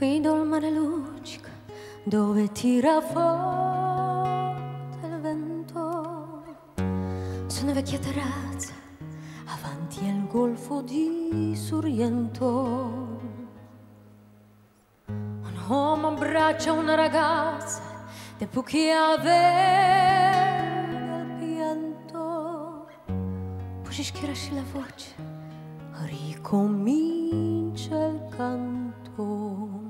qui dal mare luccica dove tira forte il vento. Su una vecchia terrazza avanti al golfo di Sorrento. Un uomo abbraccia una ragazza dopo che aveva il pianto. Poi si schiarasci la voce ricomincia il canto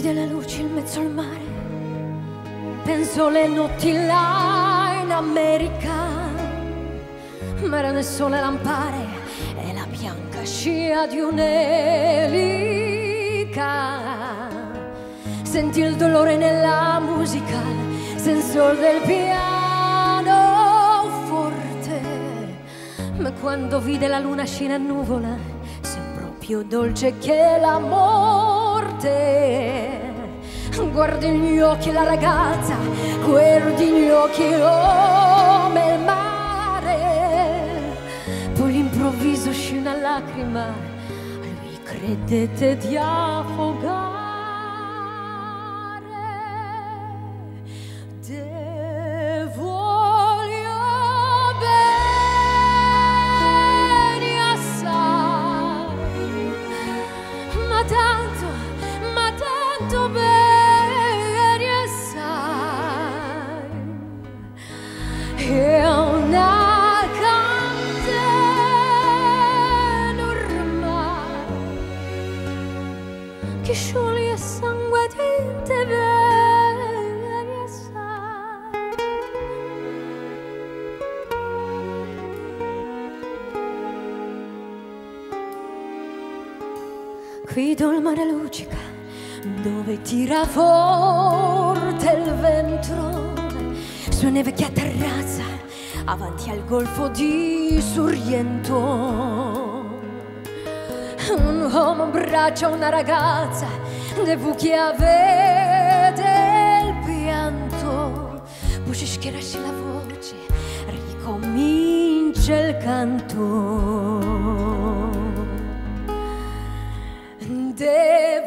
vide la luce in mezzo al mare. Penso le notti là in America. Ma era nel sole lampare e la bianca scia di un'elica. Sentì il dolore nella musica il senso del piano forte. Ma quando vide la luna scena nuvola sembrò più dolce che la morte guardi negli occhi la ragazza guardi negli occhi come il mare. Poi all'improvviso uscì una lacrima. Lui credette di che scioglie sangue bene assai qui dal mare luccica dove tira forte il vento su una vecchia terrazza avanti al golfo di Sorrento un uomo abbraccia una ragazza devo che avete il pianto. Poi si schiarasci la voce ricomincia il canto. Te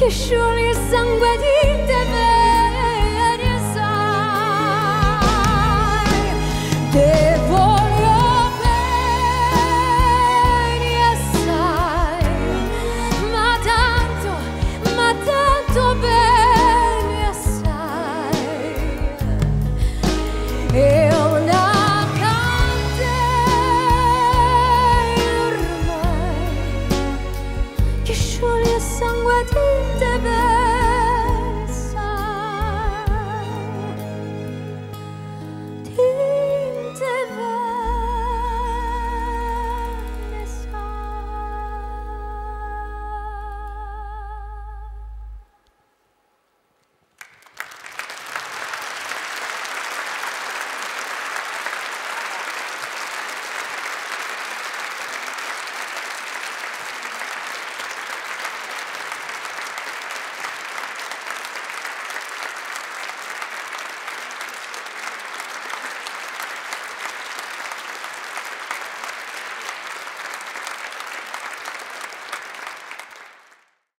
che scioglie il sangue di te.